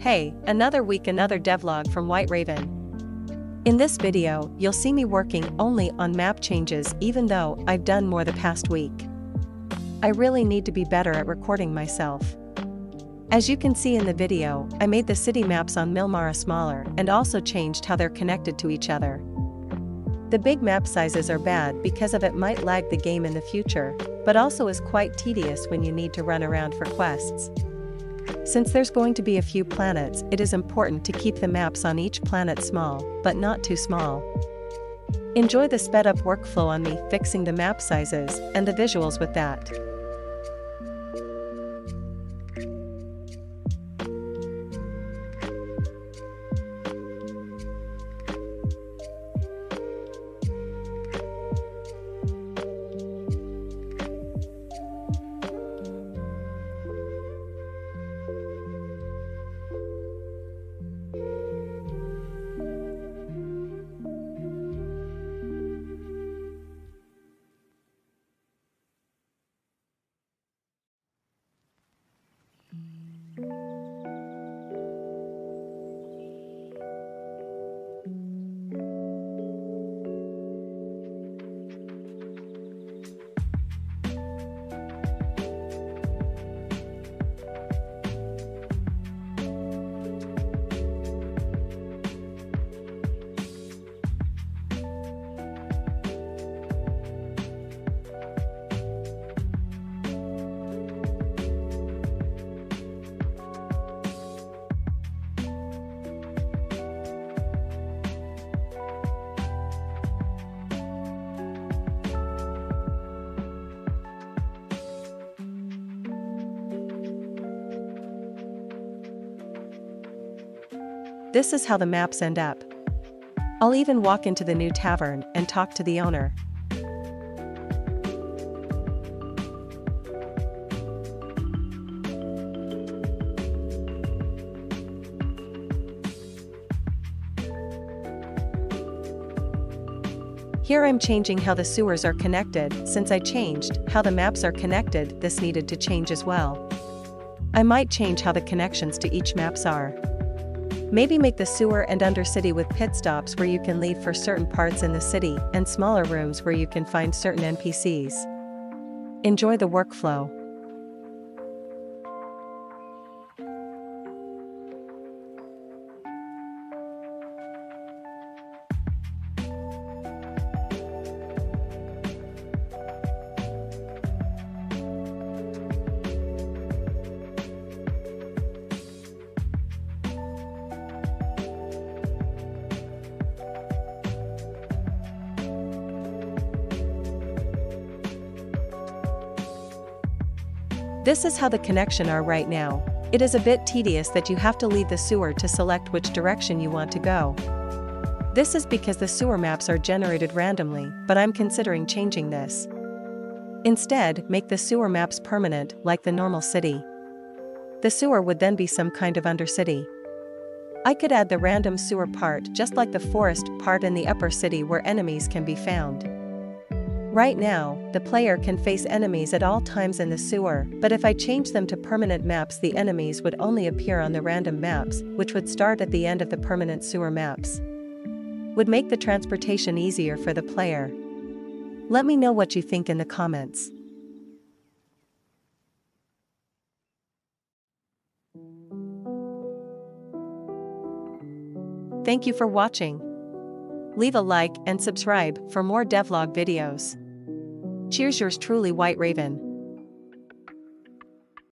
Hey, another week another devlog from White Raven. In this video, you'll see me working only on map changes even though I've done more the past week. I really need to be better at recording myself. As you can see in the video, I made the city maps on Milmara smaller and also changed how they're connected to each other. The big map sizes are bad because of it might lag the game in the future, but also is quite tedious when you need to run around for quests. Since there's going to be a few planets, it is important to keep the maps on each planet small, but not too small. Enjoy the sped up workflow on me fixing the map sizes and the visuals with that. This is how the maps end up. I'll even walk into the new tavern and talk to the owner. Here I'm changing how the sewers are connected, since I changed how the maps are connected this needed to change as well. I might change how the connections to each maps are. Maybe make the sewer and undercity with pit stops where you can leave for certain parts in the city and smaller rooms where you can find certain NPCs. Enjoy the workflow. This is how the connection are right now. It is a bit tedious that you have to leave the sewer to select which direction you want to go. This is because the sewer maps are generated randomly, but I'm considering changing this. Instead, make the sewer maps permanent like the normal city. The sewer would then be some kind of undercity. I could add the random sewer part just like the forest part in the upper city where enemies can be found. Right now, the player can face enemies at all times in the sewer, but if I change them to permanent maps the enemies would only appear on the random maps, which would start at the end of the permanent sewer maps. Would make the transportation easier for the player. Let me know what you think in the comments. Thank you for watching. Leave a like and subscribe for more devlog videos. Cheers yours truly White Raven.